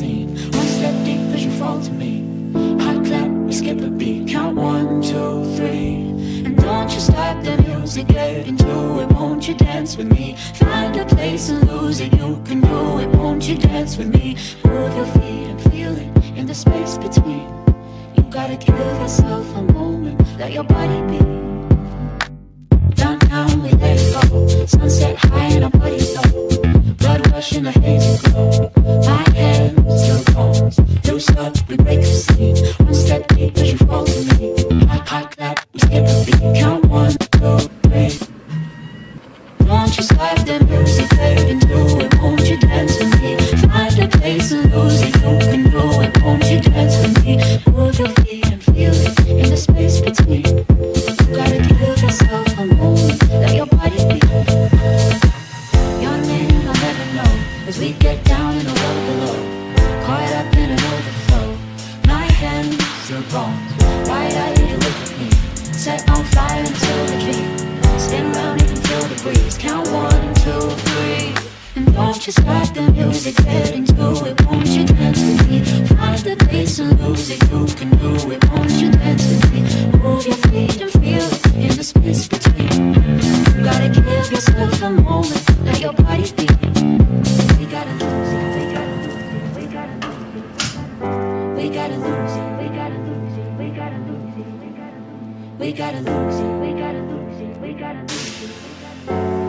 scene. One step deep as you fall to me. Hot clap, we skip a beat. Count one, two, three. And don't you stop the music, get into it. Won't you dance with me? Find a place and lose it. You can do it. Won't you dance with me? Move your feet and feel it in the space between. You gotta give yourself a moment. Let your body be. You slide the music, get into it? Won't you dance with me? Find a place and lose it. You can do it. Won't you dance with me? Move your feet and feel it in the space between. You gotta. Let your body be. Your name I'll never know as we get down in. Caught up in. My hands, bones. music, get into it, won't you dance with me? Find the place and lose it, you can do it, won't you dance with me? Move your feet and feel it in the space between. You gotta give yourself a moment, let your body be. We gotta lose it, we gotta lose it, we gotta lose it. We gotta lose it, we gotta lose it, we gotta lose it.